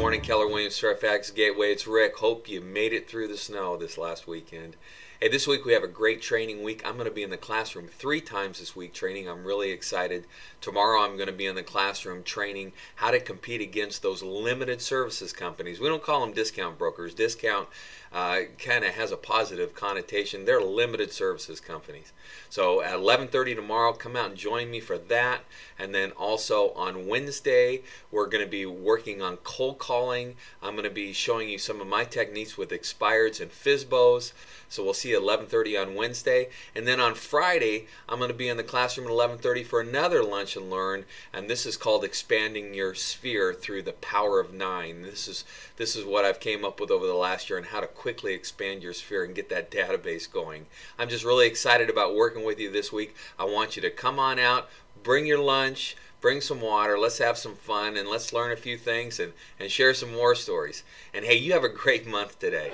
morning, Keller Williams Fairfax Gateway. It's Rick. Hope you made it through the snow this last weekend. Hey, this week we have a great training week. I'm going to be in the classroom three times this week training. I'm really excited. Tomorrow I'm going to be in the classroom training how to compete against those limited services companies. We don't call them discount brokers. Discount uh, kind of has a positive connotation. They're limited services companies. So at 11:30 tomorrow, come out and join me for that. And then also on Wednesday, we're going to be working on cold calling. I'm going to be showing you some of my techniques with expireds and FSBOs. So we'll see you at 11:30 on Wednesday, and then on Friday, I'm going to be in the classroom at 11:30 for another lunch and learn, and this is called expanding your sphere through the power of nine. This is this is what I've came up with over the last year and how to quickly expand your sphere and get that database going. I'm just really excited about working with you this week. I want you to come on out, bring your lunch bring some water, let's have some fun, and let's learn a few things and, and share some war stories. And hey, you have a great month today.